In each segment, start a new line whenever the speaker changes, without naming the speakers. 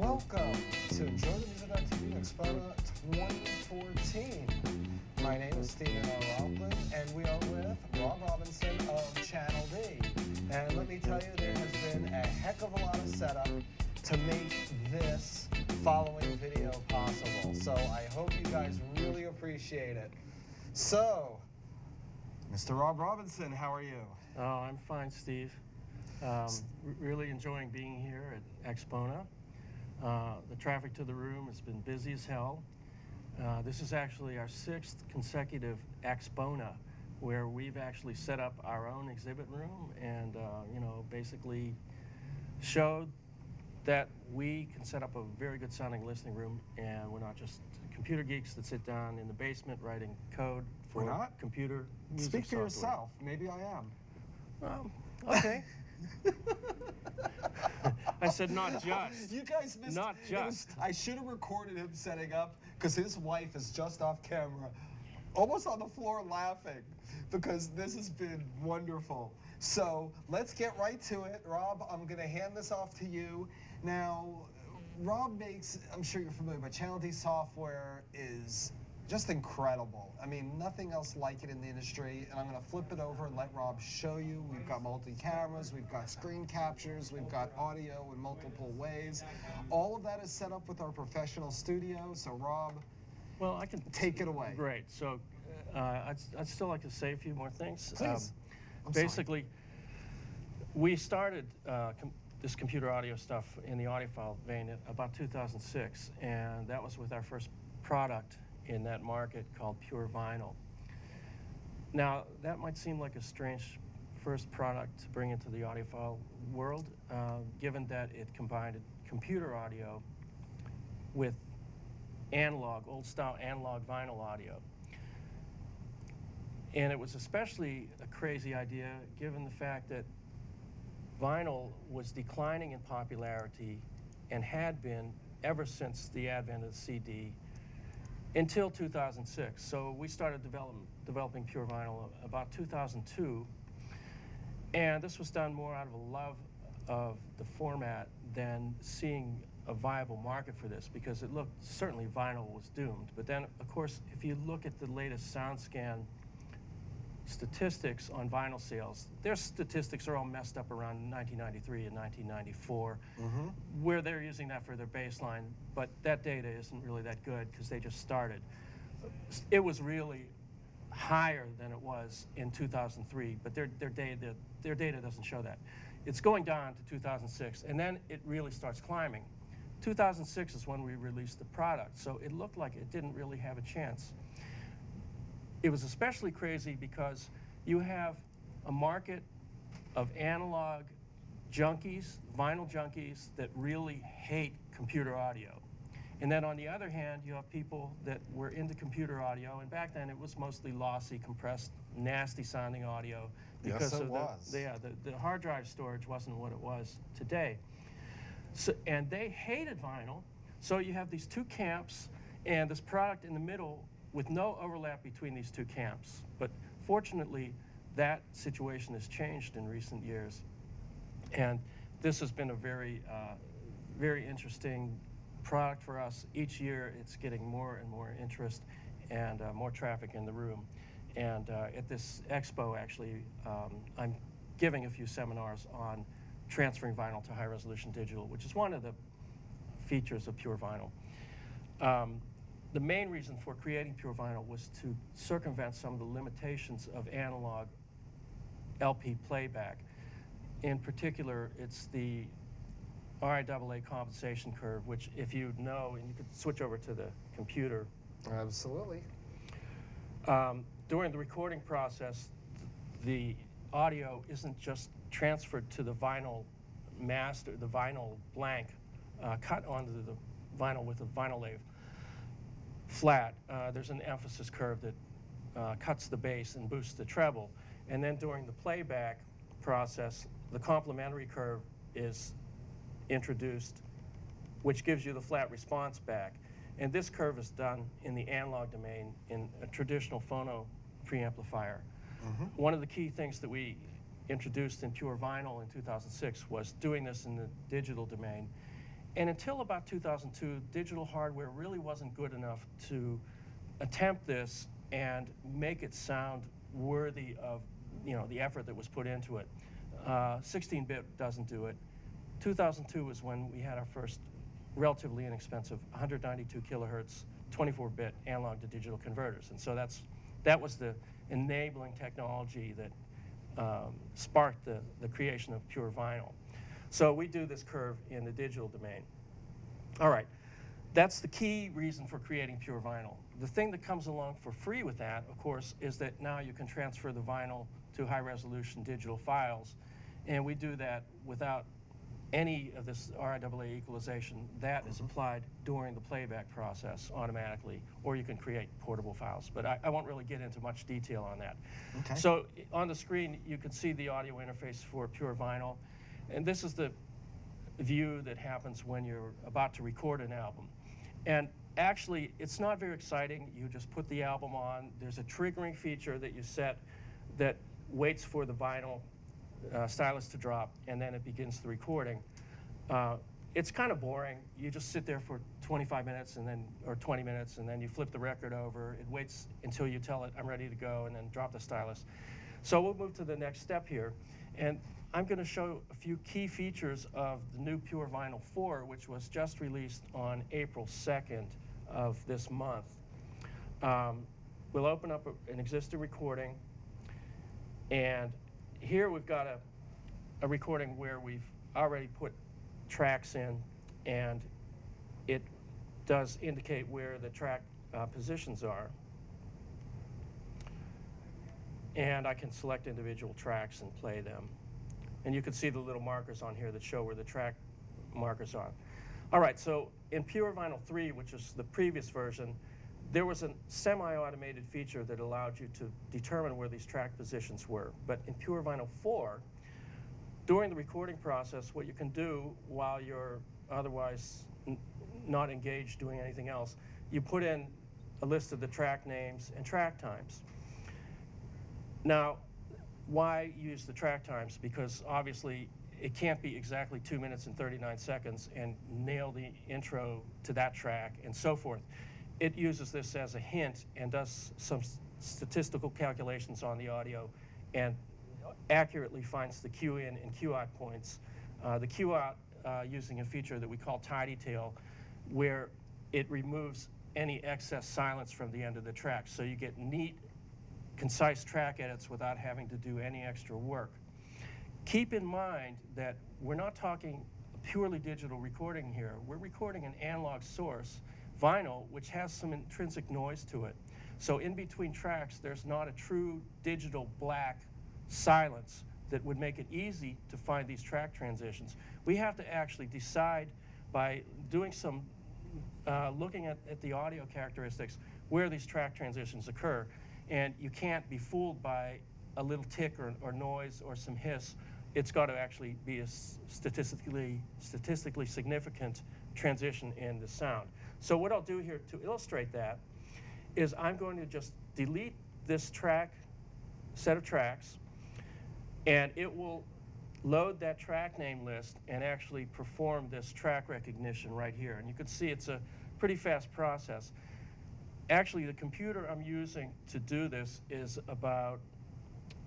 Welcome to Enjoy the Music on TV Expo 2014. My name is Steven R. Rochlin, and we are with Rob Robinson of Channel D. And let me tell you, there has been a heck of a lot of setup to make this following video possible. So I hope you guys really appreciate it. So, Mr. Rob Robinson, how are you?
Oh, I'm fine, Steve. Um, really enjoying being here at AXPONA. Uh, the traffic to the room has been busy as hell. Uh, this is actually our sixth consecutive AXPONA where we've actually set up our own exhibit room and, uh, you know, basically showed that we can set up a very good sounding listening room and we're not just computer geeks that sit down in the basement writing code for
We're not?
computer music
Speak for
software.
yourself. Maybe I am.
Um, okay. I said not just.
You guys missed.
Not
it was-
just.
I should have recorded him setting up because his wife is just off camera, almost on the floor laughing because this has been wonderful. So let's get right to it. Rob, I'm going to hand this off to you. Now, Rob makes, I'm sure you're familiar, but Channel D software is just incredible. I mean, nothing else like it in the industry. And I'm going to flip it over and let Rob show you. We've got multi cameras, we've got screen captures, we've got audio in multiple ways. All of that is set up with our professional studio. So, Rob,
Well, I can
take it away.
Great. So, uh, I'd, I'd still like to say a few more things. Um,
Please. Sorry.
basically, we started uh, com- this computer audio stuff in the audiophile vein in about 2006, and that was with our first product in that market called Pure Vinyl. Now, that might seem like a strange first product to bring into the audiophile world, uh, given that it combined computer audio with analog, old style analog vinyl audio. And it was especially a crazy idea given the fact that vinyl was declining in popularity and had been ever since the advent of the CD until 2006. So we started develop, developing pure vinyl about 2002. And this was done more out of a love of the format than seeing a viable market for this because it looked certainly vinyl was doomed. But then, of course, if you look at the latest SoundScan statistics on vinyl sales, their statistics are all messed up around 1993 and 1994, mm-hmm. where they're using that for their baseline. But that data isn't really that good because they just started. It was really higher than it was in 2003, but their, their, data, their data doesn't show that. It's going down to 2006, and then it really starts climbing. 2006 is when we released the product, so it looked like it didn't really have a chance. It was especially crazy because you have a market of analog junkies, vinyl junkies that really hate computer audio. And then on the other hand, you have people that were into computer audio, and back then it was mostly lossy, compressed, nasty sounding audio
Yes, it
of
was.
the, yeah, the, the hard drive storage wasn't what it was today. So, and they hated vinyl. So you have these two camps and this product in the middle with no overlap between these two camps. But fortunately, that situation has changed in recent years. And this has been a very, uh, very interesting product for us. Each year, it's getting more and more interest and uh, more traffic in the room. And uh, at this expo, actually, um, I'm giving a few seminars on transferring vinyl to high resolution digital, which is one of the features of pure vinyl. Um, the main reason for creating pure vinyl was to circumvent some of the limitations of analog LP playback. In particular, it's the RIAA compensation curve, which if you know, and you could switch over to the computer,
Absolutely.
um, during the recording process, the audio isn't just transferred to the vinyl master, the vinyl blank, uh, cut onto the vinyl with a vinyl lathe flat. Uh, there's an emphasis curve that uh, cuts the bass and boosts the treble. And then during the playback process, the complementary curve is introduced, which gives you the flat response back. And this curve is done in the analog domain in a traditional phono preamplifier. One of the key things that we introduced in pure vinyl in 2006 was doing this in the digital domain. And until about 2002, digital hardware really wasn't good enough to attempt this and make it sound worthy of you know the effort that was put into it. 16-bit doesn't do it. 2002 was when we had our first relatively inexpensive 192 kilohertz 24-bit analog to digital converters, and so that's that was the enabling technology that um, sparked the, the creation of pure vinyl. So we do this curve in the digital domain. All right, that's the key reason for creating pure vinyl. The thing that comes along for free with that, of course, is that now you can transfer the vinyl to high resolution digital files. And we do that without any of this RIAA equalization. That is mm-hmm. applied during the playback process automatically, or you can create portable files. But I, I won't really get into much detail on that.
Okay.
So on the screen, you can see the audio interface for pure vinyl. And this is the view that happens when you're about to record an album. And actually, it's not very exciting. You just put the album on. There's a triggering feature that you set that waits for the vinyl uh, stylus to drop, and then it begins the recording. Uh, it's kind of boring. You just sit there for 25 minutes and then, or 20 minutes, and then you flip the record over. It waits until you tell it, I'm ready to go, and then drop the stylus. So we'll move to the next step here. And I'm going to show a few key features of the new Pure Vinyl 4, which was just released on April 2nd of this month. Um, we'll open up a- an existing recording, and here we've got a, a recording where we've already put tracks in, and it does indicate where the track uh, positions are. And I can select individual tracks and play them. And you can see the little markers on here that show where the track markers are. All right, so in Pure Vinyl 3, which is the previous version, there was a semi-automated feature that allowed you to determine where these track positions were. But in Pure Vinyl 4, during the recording process, what you can do while you're otherwise not engaged doing anything else, you put in a list of the track names and track times. Now, why use the track times? Because obviously it can't be exactly two minutes and 39 seconds and nail the intro to that track and so forth. It uses this as a hint and does some statistical calculations on the audio and accurately finds the cue in and cue out points. Uh, the cue out uh, using a feature that we call tidy tail, where it removes any excess silence from the end of the track. So you get neat concise track edits without having to do any extra work. Keep in mind that we're not talking a purely digital recording here. We're recording an analog source, vinyl, which has some intrinsic noise to it. So in between tracks, there's not a true digital black silence that would make it easy to find these track transitions. We have to actually decide by doing some uh, looking at, at the audio characteristics where these track transitions occur. And you can't be fooled by a little tick or, or noise or some hiss. It's got to actually be a statistically, statistically significant transition in the sound. So what I'll do here to illustrate that is I'm going to just delete this track, set of tracks, and it will load that track name list and actually perform this track recognition right here. And you can see it's a pretty fast process. Actually, the computer I'm using to do this is about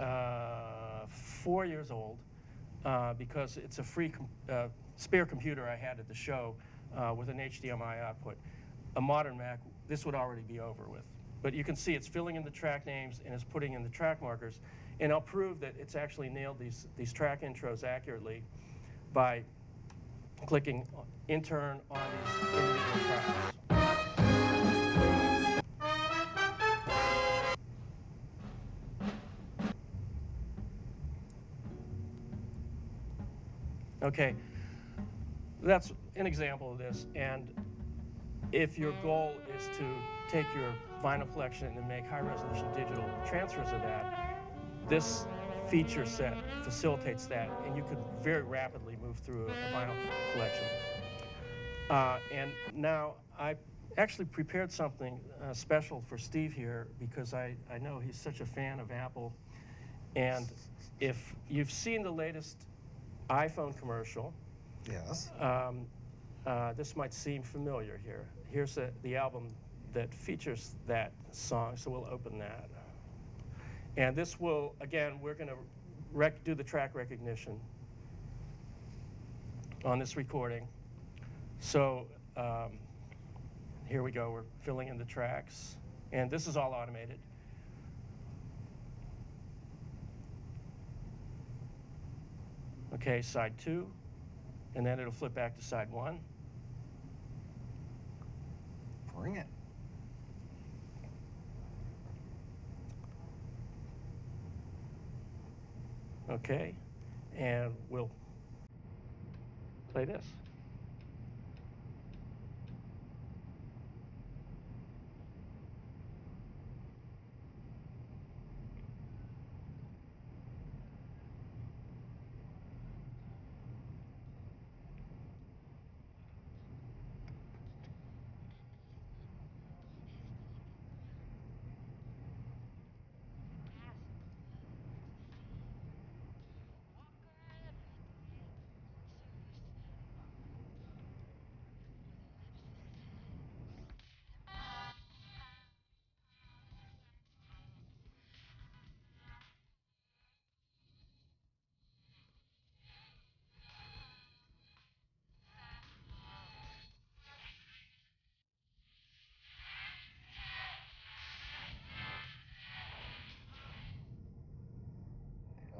uh, four years old uh, because it's a free com- uh, spare computer I had at the show uh, with an HDMI output. A modern Mac, this would already be over with. But you can see it's filling in the track names and it's putting in the track markers. And I'll prove that it's actually nailed these, these track intros accurately by clicking in turn on these individual tracks. Okay, that's an example of this. And if your goal is to take your vinyl collection and make high resolution digital transfers of that, this feature set facilitates that. And you could very rapidly move through a, vinyl collection. Uh, and now I actually prepared something uh, special for Steve here because I, I know he's such a fan of Apple. And if you've seen the latest iPhone commercial,
Yes.
um, uh, this might seem familiar here. Here's the, the album that features that song, so we'll open that. And this will, again, we're going to rec- do the track recognition on this recording. So um, here we go. We're filling in the tracks. And this is all automated. Okay, side two. And then it'll flip back to side one.
Bring it.
Okay. And we'll play this.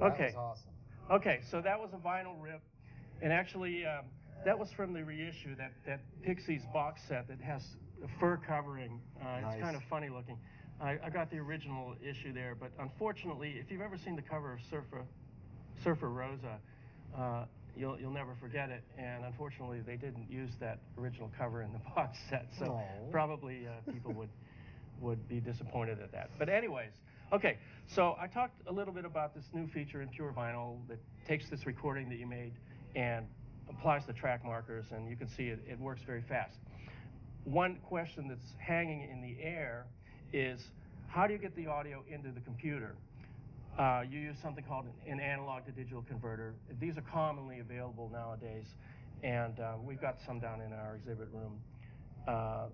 Oh,
Okay.
awesome.
Okay, so that was a vinyl rip, and actually, um, that was from the reissue that that Pixies box set that has a fur covering. Uh,
Nice.
It's kind of funny looking. I, I got the original issue there, but unfortunately, if you've ever seen the cover of Surfer, Surfer Rosa, uh, you'll you'll never forget it. And unfortunately, they didn't use that original cover in the box set, so
Aw.
probably uh, people would would be disappointed at that. But anyways, okay. So I talked a little bit about this new feature in Pure Vinyl that takes this recording that you made and applies the track markers, and you can see it, it works very fast. One question that's hanging in the air is how do you get the audio into the computer? Uh, you use something called an, an analog to digital converter. These are commonly available nowadays, and uh, we've got some down in our exhibit room. Uh,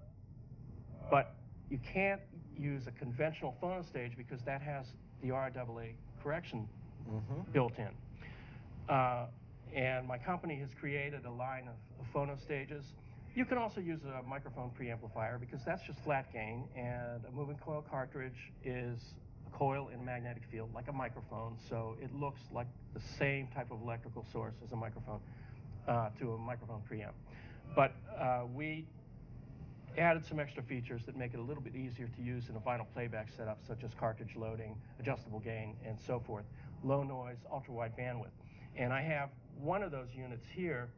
but you can't use a conventional phono stage because that has the RIAA correction
Mm-hmm.
built in. Uh, and my company has created a line of, of phono stages. You can also use a microphone preamplifier because that's just flat gain, and a moving coil cartridge is a coil in a magnetic field like a microphone, so it looks like the same type of electrical source as a microphone uh, to a microphone preamp. But uh, we added some extra features that make it a little bit easier to use in a vinyl playback setup, such as cartridge loading, adjustable gain, and so forth, low noise, ultra wide bandwidth. And I have one of those units here,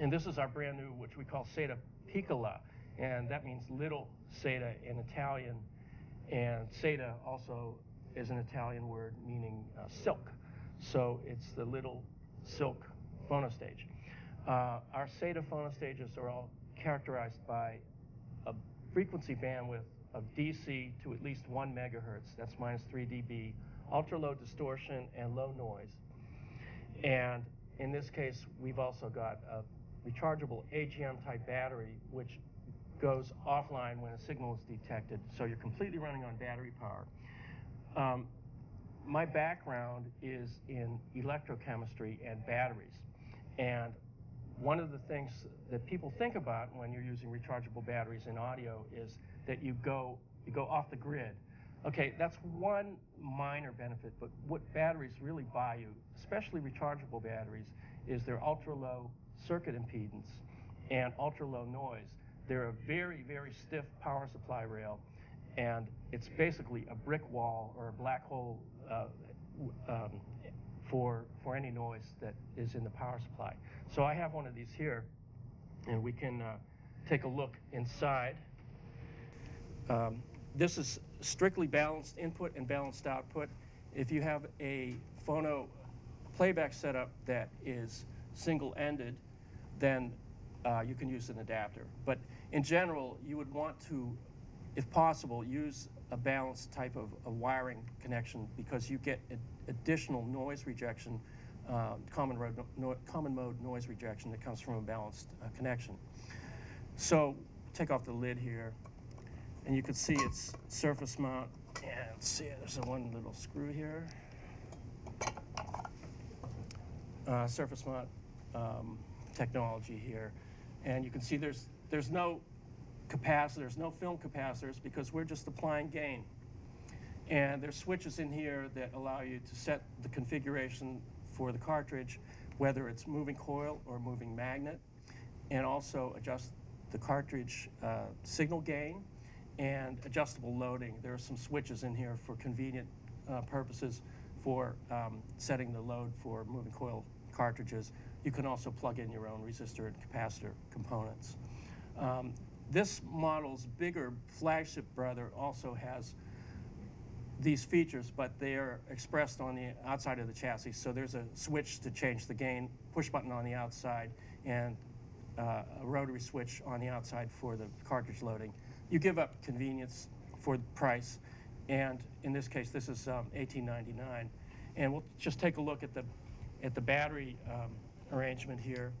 and this is our brand new, which we call Seta Piccola, and that means little Seta in Italian. And Seta also is an Italian word meaning uh, silk. So it's the little silk phonostage. Uh, our Seta phonostages are all characterized by frequency bandwidth of DC to at least 1 megahertz, that's minus 3 dB, ultra low distortion, and low noise. And in this case, we've also got a rechargeable AGM type battery, which goes offline when a signal is detected. So you're completely running on battery power. Um, my background is in electrochemistry and batteries. And one of the things that people think about when you're using rechargeable batteries in audio is that you go you go off the grid. Okay, that's one minor benefit, but what batteries really buy you, especially rechargeable batteries, is their ultra low circuit impedance and ultra low noise. They're a very, very stiff power supply rail, and it's basically a brick wall or a black hole uh, um, for, for any noise that is in the power supply. So I have one of these here, and we can uh, take a look inside. Um, this is strictly balanced input and balanced output. If you have a phono playback setup that is single-ended, then uh, you can use an adapter. But in general, you would want to, if possible, use a balanced type of, of wiring connection because you get additional noise rejection uh, common, road, no, common mode noise rejection that comes from a balanced uh, connection. So take off the lid here, and you can see it's surface mount. And see, there's a one little screw here. Uh, surface mount um, technology here, and you can see there's there's no capacitors, no film capacitors, because we're just applying gain. And there's switches in here that allow you to set the configuration for the cartridge, whether it's moving coil or moving magnet, and also adjust the cartridge uh, signal gain and adjustable loading. There are some switches in here for convenient uh, purposes for um, setting the load for moving coil cartridges. You can also plug in your own resistor and capacitor components. Um, this model's bigger flagship brother also has these features, but they are expressed on the outside of the chassis. So there's a switch to change the gain, push button on the outside, and uh, a rotary switch on the outside for the cartridge loading. You give up convenience for the price, and in this case, this is um, 18.99. And we'll just take a look at the at the battery um, arrangement here.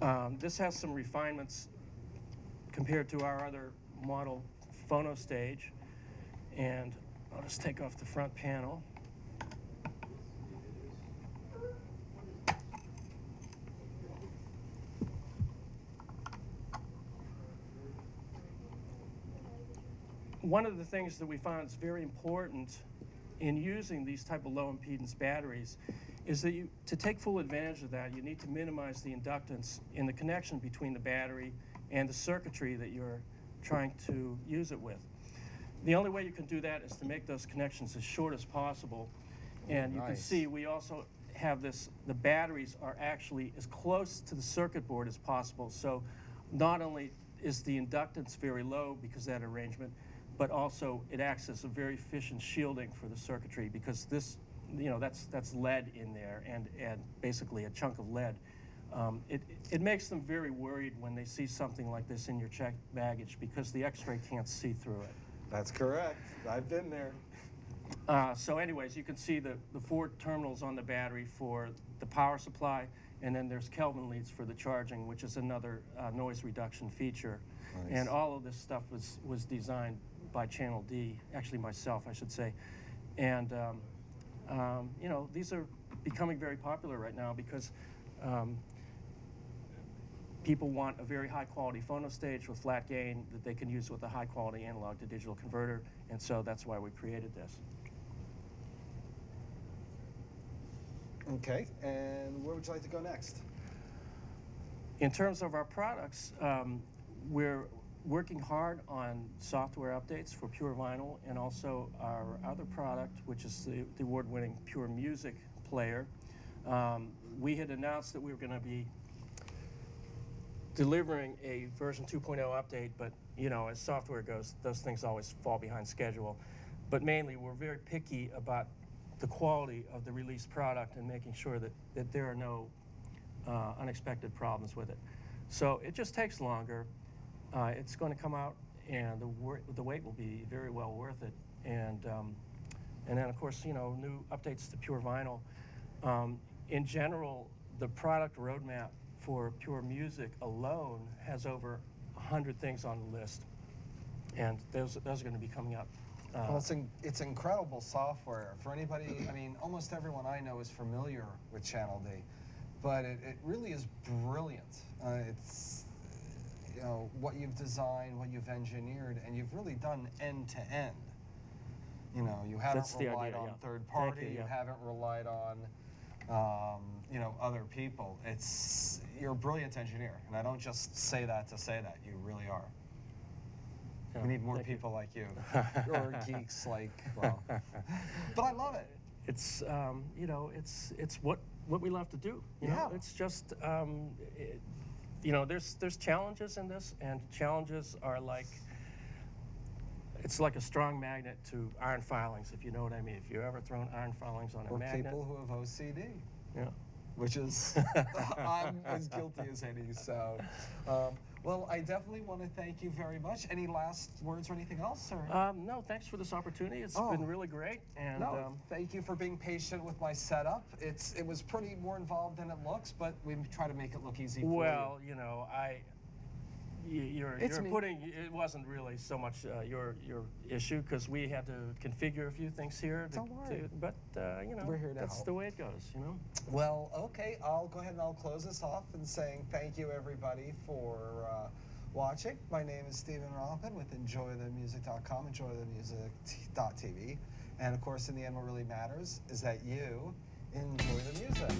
Um, this has some refinements compared to our other model phono stage. And I'll just take off the front panel. One of the things that we found is very important in using these type of low impedance batteries is that you, to take full advantage of that, you need to minimize the inductance in the connection between the battery and the circuitry that you're trying to use it with. The only way you can do that is to make those connections as short as possible. And you can see we also have this, the batteries are actually as close to the circuit board as possible. So not only is the inductance very low because of that arrangement, but also it acts as a very efficient shielding for the circuitry because this, you know, that's, that's lead in there and, and basically a chunk of lead. Um, it, it makes them very worried when they see something like this in your checked baggage because the x-ray can't see through it.
That's correct. I've been there.
Uh, so anyways, you can see the, the four terminals on the battery for the power supply, and then there's Kelvin leads for the charging, which is another uh, noise reduction feature.
Nice.
And all of this stuff was, was designed by Channel D, actually myself, I should say. And, um, um, you know, these are becoming very popular right now because um, people want a very high quality phono stage with flat gain that they can use with a high quality analog to digital converter. And so that's why we created this.
Okay, and where would you like to go next?
In terms of our products, um, we're working hard on software updates for Pure Vinyl and also our other product, which is the, the award-winning Pure Music player. Um, we had announced that we were going to be delivering a version 2.0 update, but you know, as software goes, those things always fall behind schedule. But mainly, we're very picky about the quality of the released product and making sure that, that there are no uh, unexpected problems with it. So it just takes longer. Uh, it's going to come out, and the, the wait will be very well worth it. And um, and then of course, you know, new updates to Pure Vinyl. Um, in general, the product roadmap for Pure Music alone has over 100 things on the list, and those those are going to be coming up. Uh,
Well, it's, in, it's incredible software. For anybody, I mean, almost everyone I know is familiar with Channel D, but it, it really is brilliant. Uh, it's, you know, what you've designed, what you've engineered, and you've really done end to end. You know, you haven't
That's
relied
idea,
on
yeah.
third party,
you,
you, haven't relied on, um, you know, other people. It's, you're a brilliant engineer, and I don't just say that to say that, you really are.
yeah,
We need more people like you, or geeks like, well. But I love it.
it's um, you know it's it's what what we love to do you know
Yeah.
it's just um, it, you know there's there's challenges in this and challenges are like it's like a strong magnet to iron filings if you know what i mean if you've ever thrown iron filings on a
Or
magnet
people who have OCD,
yeah
which is I'm as guilty as any. So, um, Well, I definitely want to thank you very much. Any last words or anything else? Or?
Um, no, thanks for this opportunity. It's
Oh.
been really great. And
no,
um,
thank you for being patient with my setup. It's it was pretty more involved than it looks, but we try to make it look easy for you.
well, you know, I. you- You're,
It's
you're
me.
putting it wasn't really so much uh, your your issue because we had to configure a few things here. To,
Don't
to- but uh, you know
We're here to
that's
help.
the way it goes. You know.
Well, okay, I'll go ahead and I'll close this off and saying thank you everybody for uh, watching. My name is Steven Rochlin with EnjoyTheMusic.com, EnjoyTheMusic.tv, and of course, in the end, what really matters is that you enjoy the music.